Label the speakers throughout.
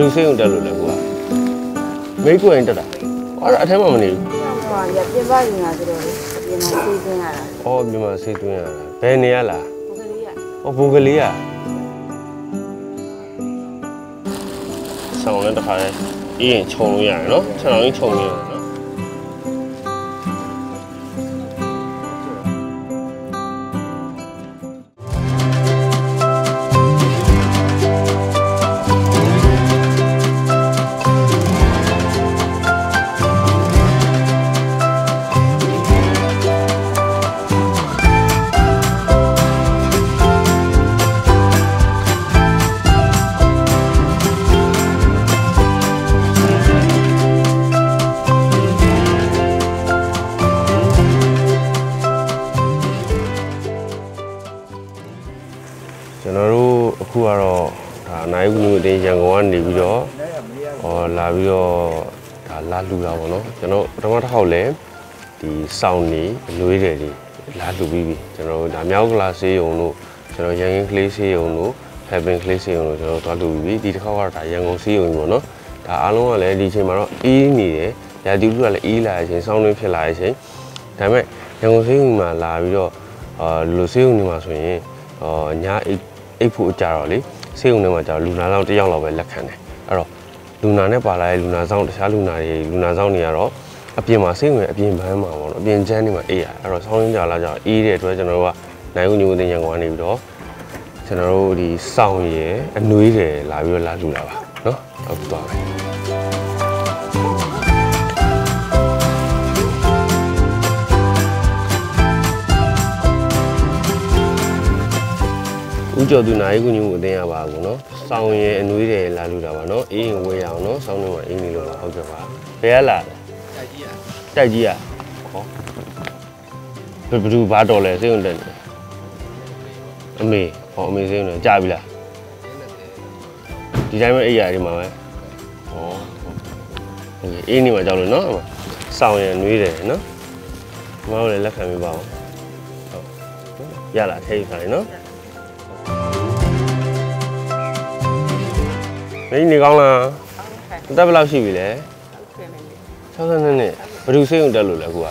Speaker 1: ယ်သူစိတ်ုံတက်လို့လဲကိုကမိတ်ကိုရင်တက်တာအဲ့ဒါအထက်မှမနေဘူး
Speaker 2: ဟိုရပြပရင်လာဆိုတော့ပြင်မှာစီးသွင်းရတာ
Speaker 1: အော်မြန်မာစိတ်သွင်းရတာဘယ်နေရလား
Speaker 2: ကိုကလေးက
Speaker 1: အော်ဘူကလေးอ่ะဆောင်းလည်းတစ်ခါလဲအေးရင်ခြုံလို့ရတယ်နော်ခြံအောင်ကြီးခြုံလို့ရတယ် ဟောလာပြီးတော့ဒါလာလူတာပေါ့နော်ကျွန်တော်ပထမတစ်ခေါက်လဲဒီစောင်းနေအလွေးတယ်ဒီလာလူပြီးပြီကျွန်တော်တို့ဒါမြောက်ကလာဆေးရုံတို့ကျွန်တော်ရန်ကင်းကလေးဆေးရုံတို့ဖက်ပင်ကလေးဆေးရုံတို့ကျွန်တော်တို့သွားလူပြီးပြီဒီတစ်ခေါက်ကတော့ဒါရန်ကုန်ဆေးရုံကြီးပေါ့နော်ဒါအားလုံးကလည်းဒီအချိန်မှာတော့အေးနေတယ်ရာသီဥတုကလည်းအေးလာတဲ့အချိန်စောင်းနေဖြစ်လာတဲ့အချိန်ဒါပေမဲ့ရန်ကုန်ဆေးရုံမှာလာပြီးတော့အာလူဆေးရုံတွေမှာဆိုရင်အာညာအိတ်အိတ်ဖို့အကြတော့လေဆေးရုံထဲမှာကျတော့လူနာလောက်တစ်ယောက်လောက်ပဲလက်ခံတယ်အဲ့တော့ လူနာနဲ့ပါလာတဲ့လူနာဆောင်တခြားလူနာတွေလူနာဆောင်တွေကတော့အပြင်မှာဆေးရုံရဲ့အပြင်ဘန်းမှာပေါ့နော်အပြင်ချမ်းတွေမှာအေးရအဲ့တော့ဆောင်းရင်းကြလာကြတော့အေးတဲ့အတွက်ကျွန်တော်တို့ကနိုင်ဦးညဦးတင်ရန်ကုန်ကနေပြီးတော့ကျွန်တော်တို့ဒီစောင်းရယ်အနှွေးတယ်လာပြီးတော့လာလူလာပါနော်ဟုတ်သွားမ ယ် ဦးကျော်သူနိုင်ကူညီမှုအသင်းရပါဘူးเนาะစောင်းရဲအနွေးတယ်လာလို့တာပါเนาะအေးရင်ဝေးရအောင်เนาะစောင်းနေမှာအေးနေလို့ပါဟုတ်ကဲ့ပါဘယ်ကလာတိုက်ကြီးอ่ะတိုက်ကြီးอ่ะဟောဘယ်ဘယ်သူဘာတော်လဲစိတ်ဝင်တက်နေအမေဟောအမေစိတ်ဝင်တက်ကြာပြီလားဒီတိုင်းပဲအိပ်ရဒီမှာပဲဟောဟုတ်ကဲ့အေးနေမှာကြောက်လို့เนาะစောင်းရဲအနွေးတယ်เนาะမဟုတ်လေလက်ခံပြပါအောင်ဟုတ်ရလာထိတ်ခိုင်းเนาะ မင်းနေကောင်းလားအသက်ဘယ်လောက်ရှိပြီလဲ62နှစ်ဘယ်သူစိတ်ုံတက်လို့လဲအခုက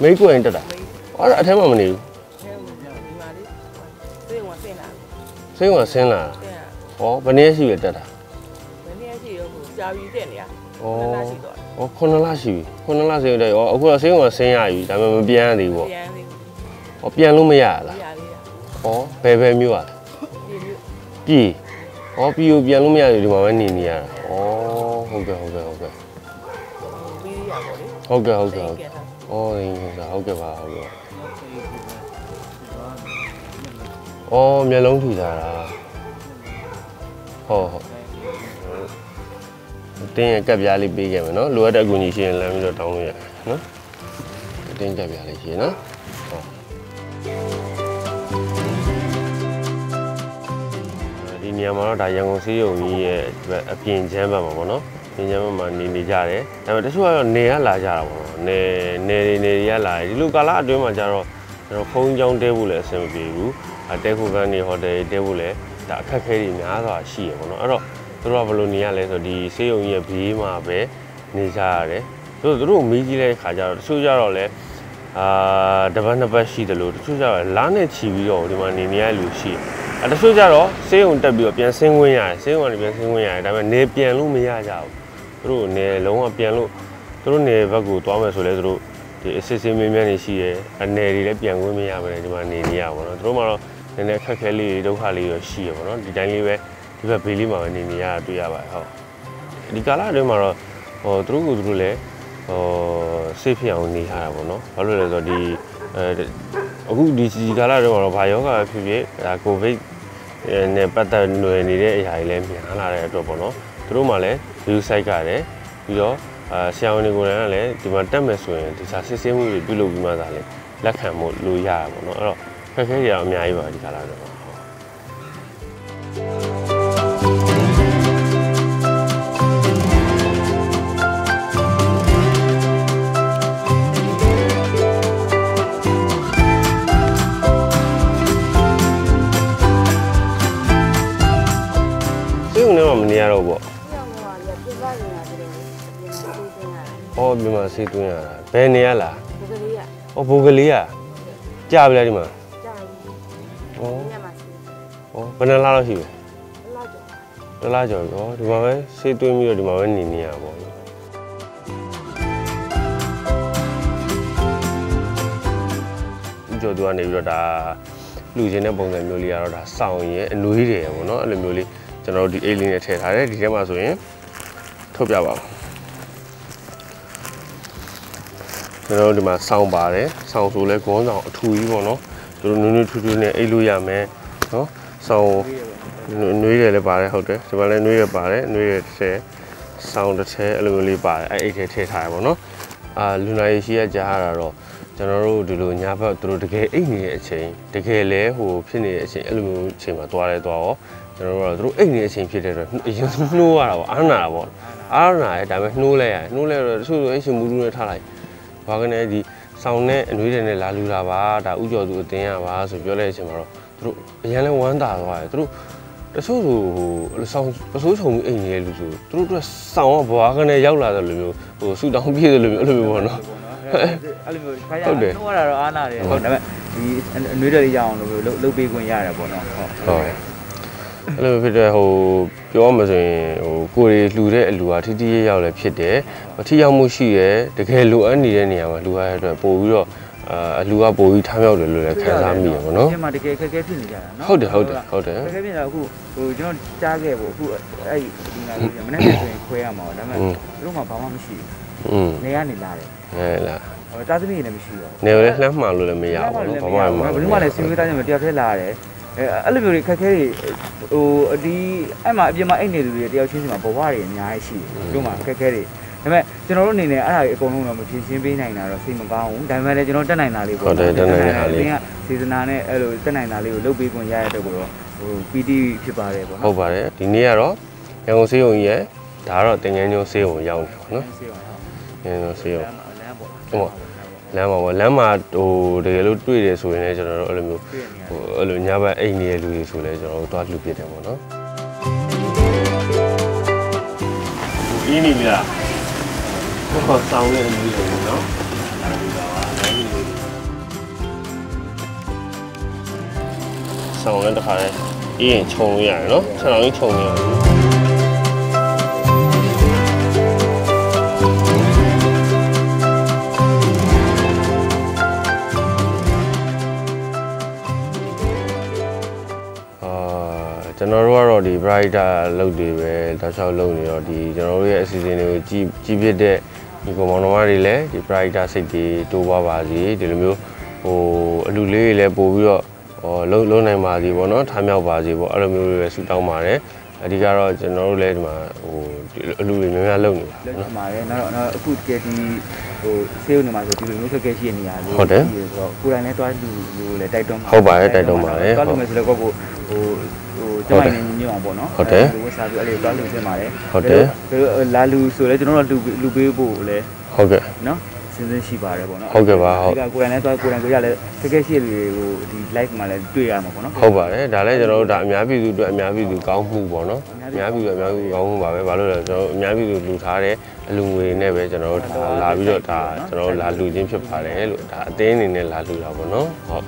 Speaker 1: မိတ်ကိုရင်တက်တာအဲ့ဒါအထက်မှမနေဘူး
Speaker 2: ဒီမှာလေးစေးဝင်စင်လာ
Speaker 1: စိတ်ုံကဆင်းလာ
Speaker 2: စင်လာ
Speaker 1: ဟောဘယ်နည်းရှိပြီတက်တာ
Speaker 2: ဘယ်နည်းရှိရောကြာပြီးတက်နေရ
Speaker 1: ဩ
Speaker 2: လာရှိတော့
Speaker 1: ဩ9လရှိပြီ9လစိတ်ုံတက်ရောအခုတော့စိတ်ုံကဆင်းရပြီဒါပေမဲ့မပြန်ရသေးဘူး
Speaker 2: ပြန်လေး
Speaker 1: ပေါ့ဩပြန်လို့မရလား
Speaker 2: ပြလေး
Speaker 1: ဩဘယ်ဘယ်မျိုးอ่ะ
Speaker 2: ဒီလို
Speaker 1: ပြည် ဩပြည်ကိုပြန်လို့မရသေးဒီမှာပဲနေနေရတာဩဟုတ်ကဲ့ဟုတ်ကဲ့ဟုတ်ကဲ့
Speaker 2: ပြီးရပါလေ
Speaker 1: ဟုတ်ကဲ့ဟုတ်ကဲ့ဟုတ်
Speaker 2: ကဲ
Speaker 1: ကဲ့ဩဟုတ်ကဲ့ဟုတ်ကဲ့ပါဟုတ်ကဲ့ဩမျက်လုံးထူထားတာဟုတ်ဟုတ်တင်းရဲ့ကပ်ပြားလေးပေးခဲ့မယ်နော်လိုအပ်တဲ့အကူအညီရှိရင်လမ်းပြီးတော့တောင်းလို့ရတယ်နော်တင်းကပ်ပြားလေးရှိရင်နော် နေရာမှာတော့ဒါရန်ကုန်စီးရုံကြီးရဲ့အပြင်ချမ်းဘက်မှာပေါ့နော်ပြင်ချမ်းဘက်မှာနေနေကြတယ်ဒါပေမဲ့တချို့ကတော့နေရလာကြတာပေါ့နော်နေနေနေနေရလာတယ်ဒီလိုကာလအတွင်းမှာကျတော့ကျွန်တော်ဖုန်းကြောင်းတဲဖို့လည်းအဆင်မပြေဘူးအဲတဲခုကန်နေဟိုတယ်တဲဖို့လည်းဒါအခက်အခဲတွေများစွာရှိရပေါ့နော်အဲ့တော့သူတို့ကဘယ်လိုနေရလဲဆိုတော့ဒီစေးရုံကြီးရဲ့ဘေးမှာပဲနေကြရတယ်သူတို့သူတို့မီးကြီးတဲ့ခါကျတော့တချို့ကျတော့လည်းအာတပတ်နှစ်ပတ်ရှိတယ်လို့တချို့ကျတော့လားနဲ့ချီပြီးတော့ဒီမှာနေနေရတဲ့လူရှိတယ် အဲတချို့ကျတော့စေးရုံတက်ပြီးတော့ပြန်ဆင်းခွင့်ရတယ်စေးရုံကနေပြန်ဆင်းခွင့်ရတယ်ဒါပေမဲ့နေပြန်လို့မရကြဘူးသူတို့နေလုံးဝပြန်လို့သူတို့နေဘက်ကိုသွားမယ်ဆိုလဲသူတို့ဒီအစစ်စစ်မင်းမြန်းနေရှိတယ်အနေတွေလည်းပြန်ခွင့်မရပါနဲ့ဒီမှာနေနေရပါတော့သူတို့မှတော့နည်းနည်းခက်ခဲလေးဒုက္ခလေးရောရှိရပါတော့ဒီတိုင်းလေးပဲဒီဘက်ဘေးလေးမှာပဲနေနေရတာတွေ့ရပါတယ်ဟုတ်ဒီကာလအတွင်းမှာတော့ဟိုသူတို့ကသူတို့လည်း ဟိုဆေးဖြစ်အောင်နေရတာပေါ့နော်ဘာလို့လဲဆိုတော့ဒီအဲအခုဒီဒီကာလအတွင်းမှာတော့ဘာယောဂဖြစ်ဖြစ်ဒါကိုဗစ်နဲ့ပတ်သက်နွယ်နေတဲ့အရာတွေလည်းများလာတဲ့အတွက်ပေါ့နော်သူတို့မှလည်း view site ကလည်းပြီးတော့အာဆရာဝန်တွေကိုလည်းလည်းဒီမှာတက်မယ်ဆိုရင်ဒီစာစစ်ဆေးမှုတွေပြုလုပ်ပြီးမှသာလေလက်ခံမှုလိုရတာပေါ့နော်အဲ့တော့ခက်ခဲကြတော့အများကြီးပါဒီကာလတော့ ရုံနဲ့မှမနေရတော့ပေါ့ဟောဒီမှာဆေးသွင်းရတာဘယ်နေရလား
Speaker 2: ဘိုကလေးอ่ะ
Speaker 1: ဟောဘိုကလေးอ่ะကြာပြီလားဒီမှာ
Speaker 2: ကြာပြီ
Speaker 1: ဟော
Speaker 2: ညမှာဆေး
Speaker 1: ဟောဘယ်နှလားလောက်ရှိပြီတလားကျော်ပြီဟောဒီမှာပဲဆေးသွင်းပြီးတော့ဒီမှာပဲနေနေရပါဘောကျော်သူကနေပြီးတော့ဒါလူချင်းတဲ့ပုံစံမျိုးလေးကတော့ဒါစောင်ရဲ့အနွေးတယ်ပေါ့နော်အဲ့လိုမျိုးလေး ကျွန်တော်တို့ဒီအိတ်လေးနဲ့ထည့်ထားတယ်ဒီထဲမှာဆိုရင်ထုတ်ပြပါဦးကျွန်တော်တို့ဒီမှာစောင်းပါတယ်စောင်းဆိုလဲဂွန်းဆောင်အထူကြီးပေါ့နော်သူတို့နွေးနွေးထူးထူးနဲ့အိတ်လို့ရမယ်နော်စောင်းနွေးတယ်လည်းပါတယ်ဟုတ်တယ်ဒီမှာလည်းနွေးရပါတယ်နွေးရတစ်ချက်ဆောင်းတစ်ချက်အဲ့လိုမျိုးလေးပါတယ်အဲ့အိတ်ထဲထည့်ထားရပါတော့အာလူနာရီရှိရကြားရတာတော့ကျွန်တော်တို့ဒီလိုညာဘက်သူတို့တကယ်အိတ်နေတဲ့အချိန်တကယ်လဲဟိုဖြစ်နေတဲ့အချိန်အဲ့လိုမျိုးအချိန်မှာသွားလဲသွားရော ကျွန်တော်တို့ကသူတို့အိတ်နေတဲ့အချိန်ဖြစ်တဲ့အတွက်အရင်နှိုးရတာပေါ့အားနာတာပေါ့အားနာရဲဒါပေမဲ့နှိုးလဲရတယ်နှိုးလဲတော့တချို့ဆိုအိတ်ရှင်မူလူနဲ့ထားလိုက်ဘာကနေဒီဆောင်းနဲ့အနွေးတယ်နဲ့လာလူတာပါဒါဥကျော်သူအတင်းရပါဆိုပြောလိုက်တဲ့အချိန်မှာတော့သူတို့အရင်လဲဝမ်းသာသွားတယ်သူတို့တချို့ဆိုဟိုအဲ့လိုဆောင်းပစိုးချုံပြီးအိမ်နေတဲ့လူဆိုသူတို့တို့ဆောင်းကဘွားကနေရောက်လာတဲ့လူမျိုးဟိုဆူတောင်းပြည့်တဲ့လူမျိုးအဲ့လိုမျိုးပေါ့နော်
Speaker 3: အဲ့လိုမျိုးခိုင်းရ
Speaker 1: ဟုတ်တယ်
Speaker 3: နှိုးရတာတော့အားနာတယ်ဟုတ်ဒါပေမဲ့ဒီအနွေးတွေရအောင်လို့လှုပ်လှုပ်ပေးခွင့်ရတယ်ပေါ့နော်ဟုတ်
Speaker 1: ဟုတ် အဲ့လိုဖြစ်တဲ့ဟိုပြောမှဆိုရင်ဟိုကိုရီလှူတဲ့အလူဟာထိထိရရောက်လည်းဖြစ်တယ်ထိရောက်မှုရှိရဲတကယ်လိုအပ်နေတဲ့နေရာမှာလှူရတဲ့အတွက်ပို့ပြီးတော့အာအလူကပို့ပြီးထားမြောက်တယ်လို့လည်းခံစားမိရပါတော့
Speaker 3: ဒီမှာတကယ်ခက်ခဲဖြစ်နေကြတာနော်
Speaker 1: ဟုတ်တယ်ဟုတ်တယ်ဟုတ်တယ်
Speaker 3: ခက်ခဲဖြစ်နေတာအခုဟိုကျွန်တော်ကြားခဲ့ပေါ့အခုအဲ့ဒီနာလေးမနေ့ကဆိုရင်ခွဲရမှာဒါပေမဲ့သူတို့မှဘာမှမရှိ
Speaker 1: อืม
Speaker 3: ဘူးနေကနေလာတယ်
Speaker 1: ဟဲ့လား
Speaker 3: ဟိုတာသမီးလည်းမရှိတော့
Speaker 1: နေလည်းလှမ်းမှလို့လည်းမရဘူးနော်ဘာမှမ
Speaker 3: ဘယ်သူမှလည်းစီမံသားကြမတယောက်တည်းလာရတယ် အဲအဲ့လိုမျိုးတွေခက်ခဲတွေဟိုဒီအဲ့မှာအပြင်မှာအိတ်နေသူတွေတယောက်ချင်းစီမှာဘဝတွေအများကြီးရှိတယ်တို့မှာခက်ခဲတွေဒါပေမဲ့ကျွန်တော်တို့အနေနဲ့အဲ့ဒါကြီးအကုန်လုံးတော့မဖြေရှင်းပေးနိုင်တာတော့စိတ်မကောင်းဘူးဒါပေမဲ့လည်းကျွန်တော်တက်နိုင်တာလေးပေါ့အင်းကစေစနာနဲ့အဲ့လိုတက်နိုင်တာလေးကိုလုပ်ပေးခွင့်ရတဲ့အတွက်ကိုတော့ဟိုပီတီဖြစ်ပါတယ်ပေါ့
Speaker 1: ဟု
Speaker 3: နော်
Speaker 1: တ်ပါတယ်ဒီနေ့ကတော့ရန်ကုန်စေးုံကြီးရဲ့ဒါကတော့တင်ငန်းကျုံစေးုံရောက်နေပါနော်
Speaker 3: ဆေးပါဟုတ်
Speaker 1: ရန်ကုန်စေးုံ
Speaker 3: လမ်းလမ်းပေါ့
Speaker 1: ဟုတ်ပါ လမ်းမှာပေါ့လမ်းမှာဟိုတကယ်လို့တွေ့တယ်ဆိုရင်လည်းကျွန်တော်တို့အဲ့လိုမျိုး
Speaker 3: တွေ့နေရ
Speaker 1: ဟိုအဲ့လိုညဘက်အိမ်နေတဲ့လူတွေဆိုလည်းကျွန်တော်တို့သွားလှူပြတယ်ပေါ့နော်အင်းနေပြီလားဟောဆောင်းနေနေပြီနော်ဆောင်းလည်းတစ်ခါလဲအင်းခြုံလို့ရတယ်နော်ခြေထောက်ကြီးခြုံနေရတယ် ကျွန်တော်တို့ကတော့ဒီ brighter လုပ်တွေပဲတောက်လျှောက်လုပ်နေတော့ဒီကျွန်တော်တို့ရဲ့အစီအစဉ်တွေကိုကြီးကြီးပြစ်တဲ့ဒီကောင်မောင်နှမတွေလည်းဒီ brighter စိတ်တွေတိုးပွားပါစေဒီလိုမျိုးဟိုအလူလေးတွေလည်းပို့ပြီးတော့ဟောလုံးလုံးနိုင်ပါစေပေါ့နော်ထားမြောက်ပါစေပေါ့အဲ့လိုမျိုးတွေပဲဆူတောင်းပါတယ်အဓိကတော့ကျွန်တော်တို့လည်းဒီမှာဟိုအလူတွေများများလုပ်နေတာ
Speaker 3: လက်
Speaker 1: နော်
Speaker 3: ထပါတယ်နောက်တော့အခုတကယ်ဒီဟိုဆေးရုံနေမှာဆိုဒီလိုမျိုးခက်ခဲရှိတဲ့နေရာလေး
Speaker 1: ဟုတ်တယ်
Speaker 3: ဆိုတော့ကိုယ်တိုင်လည်းတွားလူလူလည်းတိုက်တွန်း
Speaker 1: ဟုတ်ပါတယ်တိုက်တွန်းပါတယ်
Speaker 3: တွားလူမယ်ဆိုတော့ကိုယ့်ကိုဟိုဟို ကျမိုင်းနေညွန့်အောင်ပေါ့နော်
Speaker 1: ဟုတ်တယ်
Speaker 3: ဝတ်စားပြီးအဲ့လိုတွားလူတင်ပါတယ်
Speaker 1: ဟုတ်တယ်
Speaker 3: ဘယ်လိုလာလူဆိုလဲကျွန်တော်တို့လူလူပေးဖို့လည်း
Speaker 1: ဟုတ်ကဲ့
Speaker 3: နော်စဉ်းစားရှိပါတယ်ပေါ့နော်
Speaker 1: ဟုတ်ကဲ့ပါဟုတ်
Speaker 3: ဒီကကိုယ်တိုင်လည်းတွားကိုယ်တိုင်ကိုရလည်းခက်ခဲရှိတဲ့လူတွေကိုဒီ live မှာလည်းတွေ့ရမှာပေါ့နော်
Speaker 1: ဟုတ်ပါတယ်ဒါလည်းကျွန်တော်တို့ဒါအများပြည်သူအတွက်အများပြည်သူကောင်းမှုပေါ့နော်အများပြည်သူအများပြည်သူကောင်းမှုပါပဲဘာလို့လဲဆိုတော့အများပြည်သူလူထားတဲ့အလူငွေနဲ့ပဲကျွန်တော်တို့ဒါလာပြီးတော့ဒါကျွန်တော်တို့လာလူချင်းဖြစ်ပါတယ်လို့ဒါအသေးအနေနဲ့လာလူတာပေါ့နော်ဟုတ်